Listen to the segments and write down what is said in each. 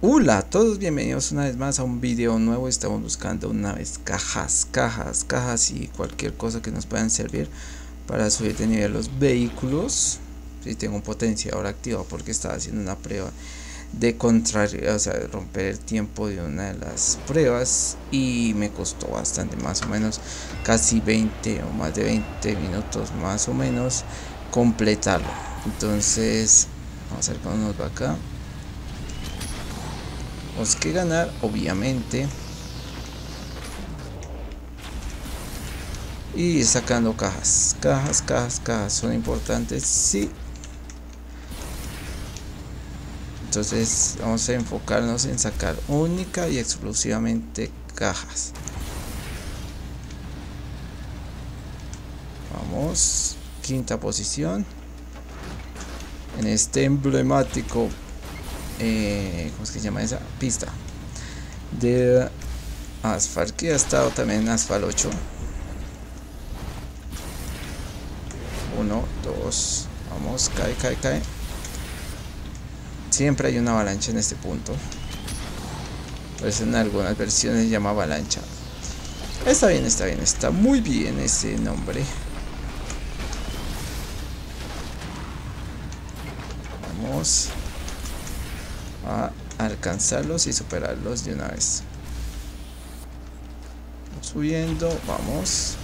Hola a todos, bienvenidos una vez más a un video nuevo. Estamos buscando una vez cajas, cajas, cajas y cualquier cosa que nos puedan servir para subir de nivel los vehículos. Si tengo un potenciador activo porque estaba haciendo una prueba de contrario, o sea, de romper el tiempo de una de las pruebas y me costó bastante, más o menos casi 20 o más de 20 minutos más o menos completarlo. Entonces, vamos a ver cómo nos va acá tenemos que ganar, obviamente. Y sacando cajas. Cajas, cajas, cajas. Son importantes, sí. Entonces vamos a enfocarnos en sacar única y exclusivamente cajas. Vamos. Quinta posición. En este emblemático eh, ¿cómo es que se llama esa? Pista. De Asphalt que ha estado también en Asphalt 8 1, 2 vamos, cae, cae, cae. Siempre hay una avalancha en este punto. Pues en algunas versiones se llama avalancha. Está bien, está bien, está muy bien ese nombre. Vamos a alcanzarlos y superarlos de una vez. Subiendo vamos.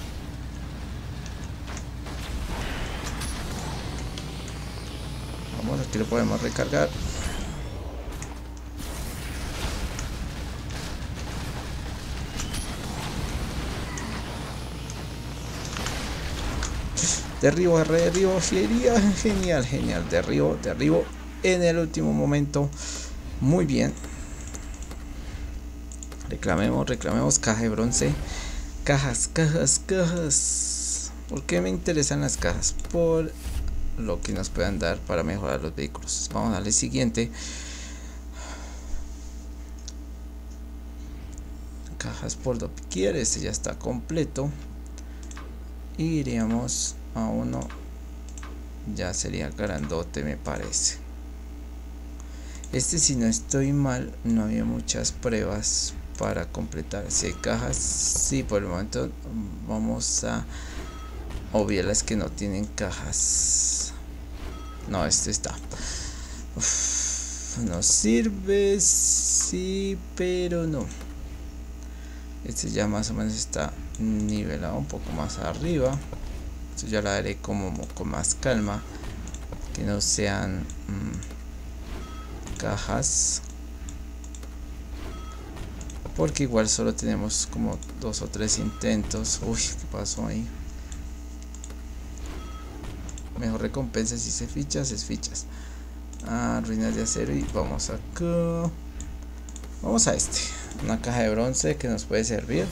Vamos aquí lo podemos recargar. Derribo derribo genial genial. Derribo derribo en el último momento muy bien. Reclamemos, reclamemos caja de bronce. Cajas, cajas, cajas. ¿Por qué me interesan las cajas? Por lo que nos puedan dar para mejorar los vehículos. Vamos a darle siguiente. Cajas por doquier. Este ya está completo. Iríamos a uno. Ya sería grandote me parece. Este si no estoy mal, no había muchas pruebas para completar. Si hay cajas, sí, por el momento vamos a obviar las que no tienen cajas. No, este está. no sirve, sí, pero no. Este ya más o menos está nivelado un poco más arriba. Esto ya la haré como con más calma. Que no sean... Mm, cajas. Porque igual solo tenemos como dos o tres intentos. Uy qué pasó ahí mejor recompensa si se fichas es fichas ah, ruinas de acero y vamos acá. Vamos a este. Una caja de bronce que nos puede servir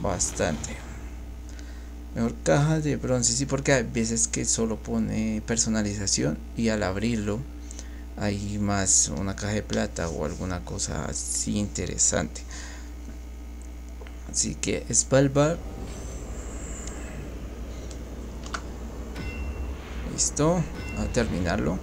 bastante. Mejor caja de bronce sí porque hay veces que solo pone personalización y al abrirlo hay más una caja de plata o alguna cosa así interesante. Así que Spalbar listo a terminarlo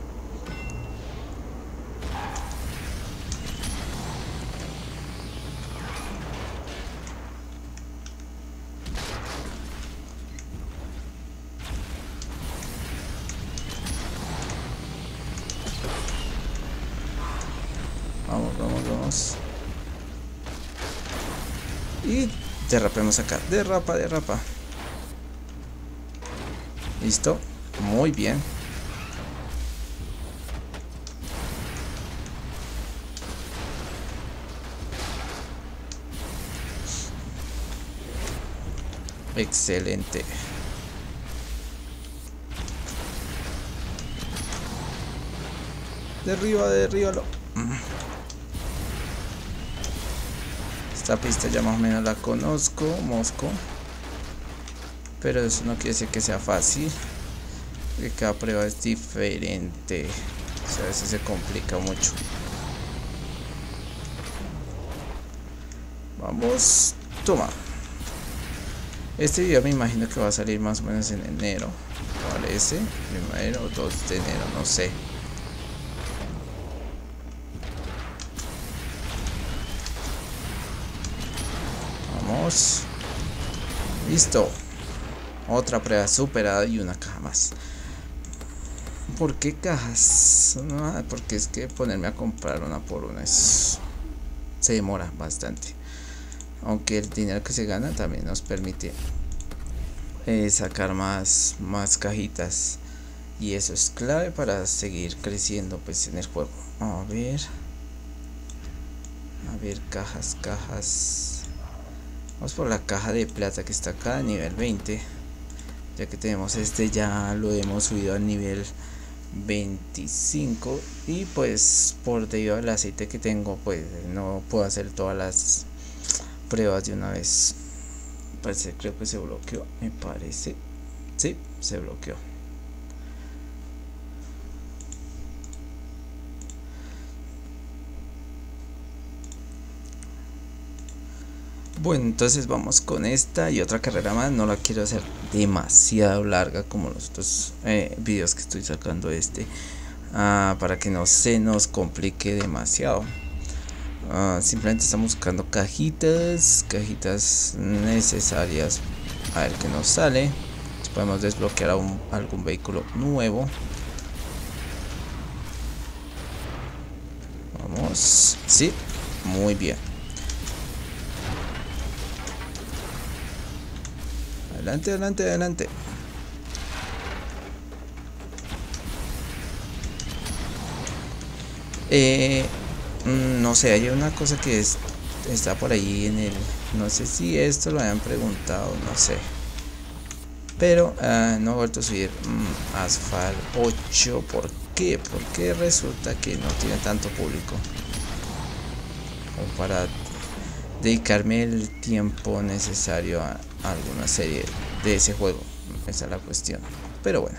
derrapemos acá. Derrapa, derrapa. Listo. Muy bien. Excelente. Derriba, derríbalo. Esta pista ya más o menos la conozco, Mosco. Pero eso no quiere decir que sea fácil. Que cada prueba es diferente. O sea, a veces se complica mucho. Vamos, toma. Este video me imagino que va a salir más o menos en enero. Parece, primero o 2 de enero, no sé. Vamos. Listo. Otra prueba superada y una caja más. ¿Por qué cajas? porque es que ponerme a comprar una por una es, se demora bastante. Aunque el dinero que se gana también nos permite eh, sacar más, más cajitas. Y eso es clave para seguir creciendo pues en el juego. A ver. A ver, cajas, cajas. Vamos por la caja de plata que está acá, nivel 20. Ya que tenemos este, ya lo hemos subido al nivel 25 y pues por debido al aceite que tengo pues no puedo hacer todas las pruebas de una vez. Parece creo que se bloqueó me parece. Sí se bloqueó Bueno, entonces vamos con esta y otra carrera más. No la quiero hacer demasiado larga como los otros eh, videos que estoy sacando este. Ah, para que no se nos complique demasiado. Ah, simplemente estamos buscando cajitas, cajitas necesarias. A ver qué nos sale. Podemos desbloquear algún vehículo nuevo. Vamos. Sí, muy bien. Adelante, adelante, adelante. Eh, mm, no sé, hay una cosa que está por ahí en el... No sé si esto lo hayan preguntado, no sé. Pero ah, no he vuelto a subir mm, Asphalt 8. ¿Por qué? Porque resulta que no tiene tanto público. Como para dedicarme el tiempo necesario a, alguna serie de ese juego. Esa es la cuestión. Pero bueno,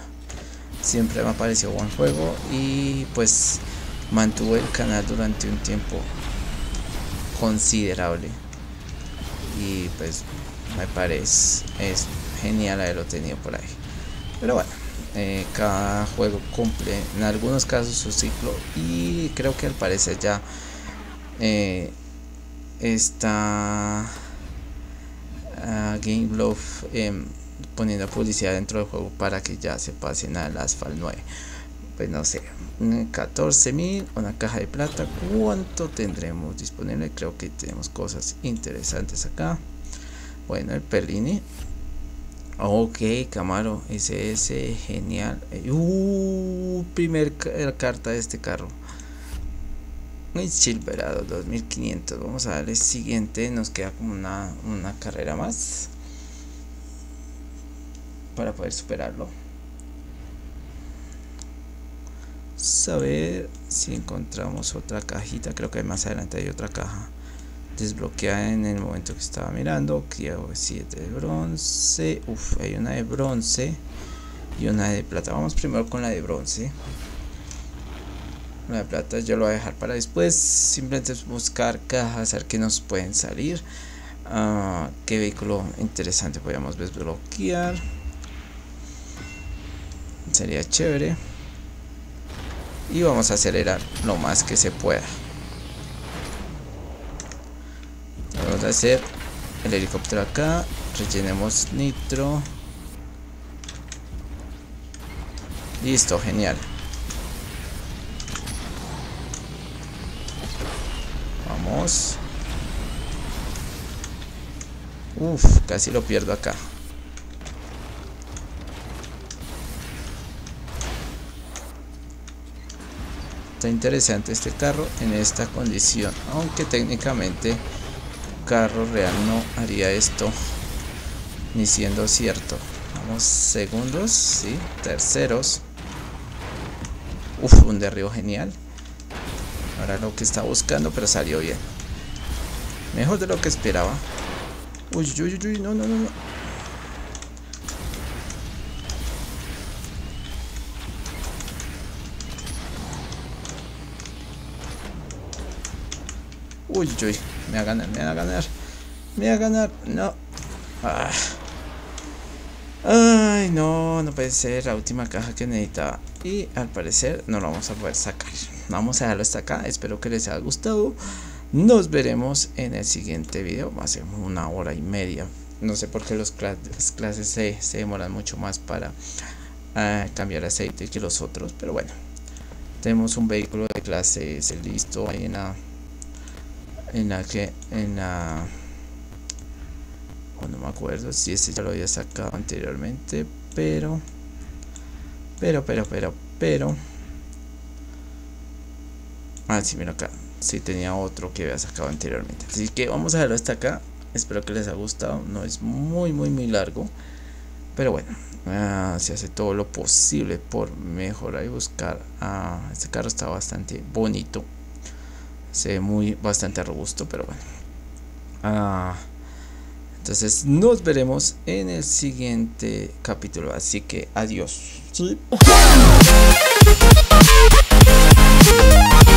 siempre me ha parecido buen juego y pues mantuve el canal durante un tiempo considerable. Y pues me parece es genial haberlo tenido por ahí. Pero bueno, eh, cada juego cumple en algunos casos su ciclo y creo que al parecer ya eh, está Game Bluff em, poniendo publicidad dentro del juego para que ya se pasen al Asphalt 9 pues no sé 14.000 una caja de plata cuánto tendremos disponible creo que tenemos cosas interesantes acá. Bueno el Perlini. Ok Camaro SS genial. Uh, primer carta de este carro muy Silverado 2500. Vamos a darle siguiente. Nos queda como una, una carrera más. Para poder superarlo. Saber si encontramos otra cajita. Creo que más adelante hay otra caja desbloqueada en el momento que estaba mirando. Quiero 7 de bronce. Uf, hay una de bronce y una de plata. Vamos primero con la de bronce. La plata yo lo voy a dejar para después. Simplemente buscar cajas, a ver qué nos pueden salir. Uh, qué vehículo interesante podríamos desbloquear. Sería chévere. Y vamos a acelerar lo más que se pueda. Vamos a hacer el helicóptero acá. Rellenemos nitro. Listo, genial. Uf, casi lo pierdo acá. Está interesante este carro en esta condición. Aunque técnicamente carro real no haría esto. Ni siendo cierto. Vamos, segundos, sí, terceros. Uf, un derribo genial. Ahora lo que estaba buscando, pero salió bien. Mejor de lo que esperaba. Uy, uy, uy, no, no, no, no. Uy, uy, me va a ganar, me va a ganar. Me va a ganar, no. Ah. Ay, no, no puede ser la última caja que necesitaba. Y al parecer no lo vamos a poder sacar. Vamos a dejarlo hasta acá. Espero que les haya gustado. nos veremos en el siguiente video, más de una hora y media. No sé por qué los clases, clases se, se demoran mucho más para uh, cambiar aceite que los otros, pero bueno. Tenemos un vehículo de clase S listo ahí en la en la que en la no me acuerdo si ese ya lo había sacado anteriormente pero pero pero pero pero ah sí mira acá. Si tenía otro que había sacado anteriormente. Así que vamos a verlo hasta acá. Espero que les haya gustado. No es muy muy muy largo. Pero bueno ah, se hace todo lo posible por mejorar y buscar. Ah, este carro está bastante bonito. Se ve muy bastante robusto pero bueno. Ah, entonces nos veremos en el siguiente capítulo. Así que adiós. ¿Sí?